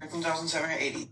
1,780.